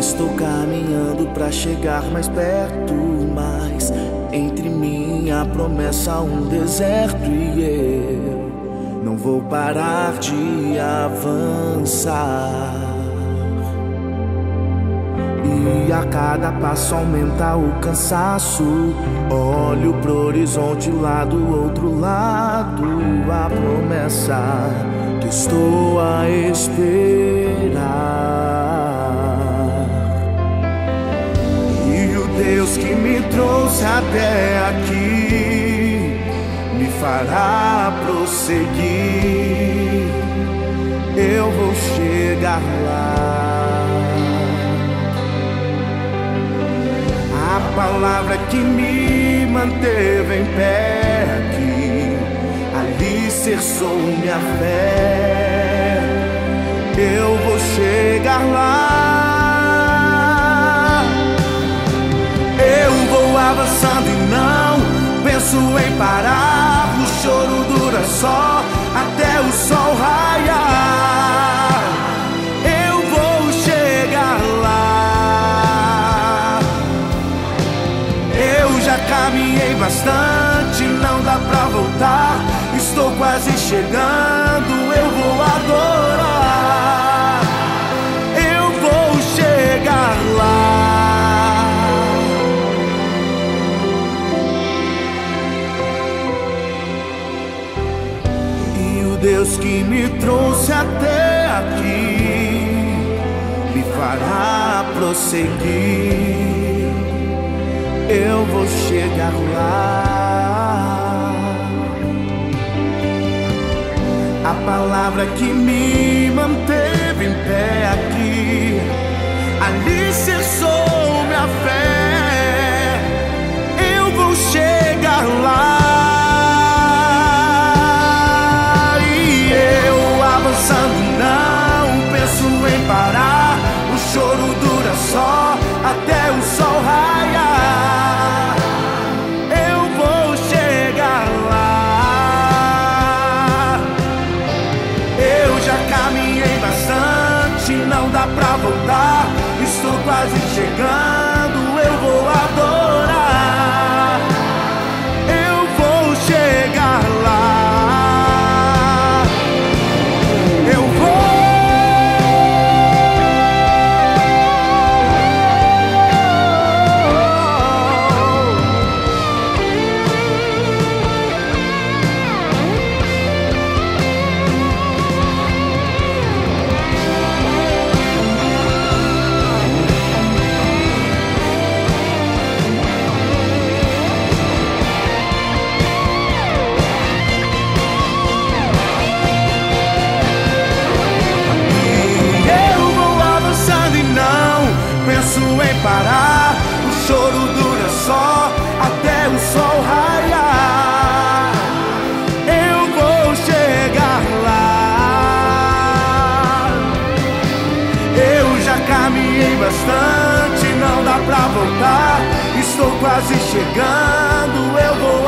Estou caminhando para chegar mais perto, mas entre mim a promessa um deserto e eu não vou parar de avançar. E a cada passo aumenta o cansaço. Olho pro horizonte lá do outro lado. A promessa que estou a esperar. Até aqui me fará prosseguir. Eu vou chegar lá. A palavra que me manteve em pé aqui, alicerçou minha fé. Eu vou chegar lá. Já caminhei bastante, não dá pra voltar. Estou quase chegando, eu vou adorar. Eu vou chegar lá. E o Deus que me trouxe até aqui me fará prosseguir. Eu vou chegar lá. A palavra que me manteve em pé aqui, alicerçou dá pra voltar. Caminhei bastante, não dá pra voltar. Estou quase chegando, eu vou